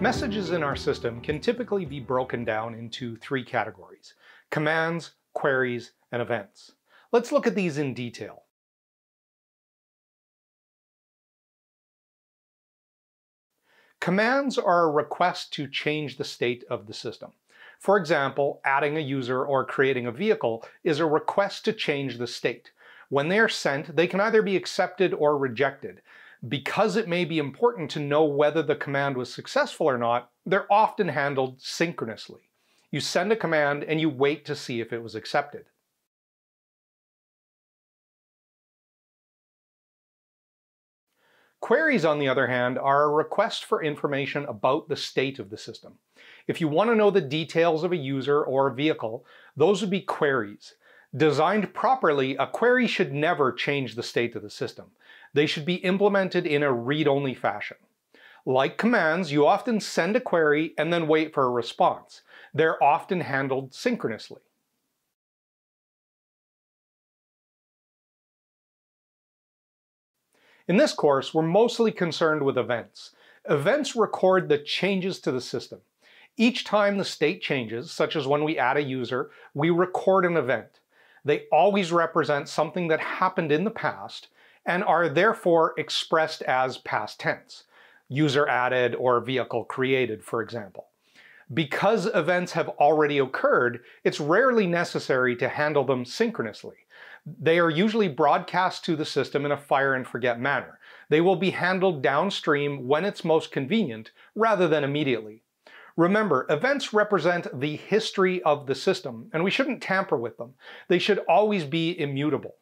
Messages in our system can typically be broken down into three categories, commands, queries, and events. Let's look at these in detail. Commands are a request to change the state of the system. For example, adding a user or creating a vehicle is a request to change the state. When they are sent, they can either be accepted or rejected. Because it may be important to know whether the command was successful or not, they're often handled synchronously. You send a command and you wait to see if it was accepted. Queries, on the other hand, are a request for information about the state of the system. If you want to know the details of a user or a vehicle, those would be queries. Designed properly, a query should never change the state of the system. They should be implemented in a read-only fashion. Like commands, you often send a query and then wait for a response. They're often handled synchronously. In this course, we're mostly concerned with events. Events record the changes to the system. Each time the state changes, such as when we add a user, we record an event. They always represent something that happened in the past and are therefore expressed as past tense. User added or vehicle created, for example. Because events have already occurred, it's rarely necessary to handle them synchronously. They are usually broadcast to the system in a fire and forget manner. They will be handled downstream when it's most convenient, rather than immediately. Remember, events represent the history of the system, and we shouldn't tamper with them. They should always be immutable.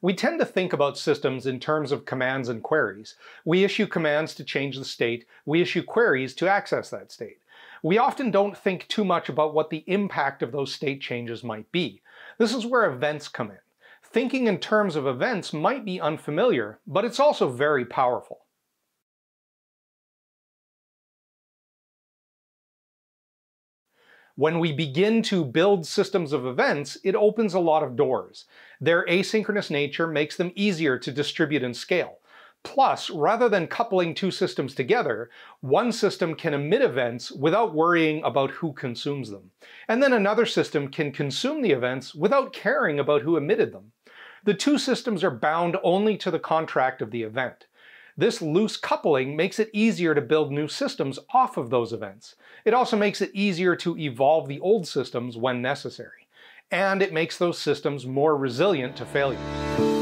We tend to think about systems in terms of commands and queries. We issue commands to change the state, we issue queries to access that state we often don't think too much about what the impact of those state changes might be. This is where events come in. Thinking in terms of events might be unfamiliar, but it's also very powerful. When we begin to build systems of events, it opens a lot of doors. Their asynchronous nature makes them easier to distribute and scale. Plus, rather than coupling two systems together, one system can emit events without worrying about who consumes them. And then another system can consume the events without caring about who emitted them. The two systems are bound only to the contract of the event. This loose coupling makes it easier to build new systems off of those events. It also makes it easier to evolve the old systems when necessary. And it makes those systems more resilient to failure.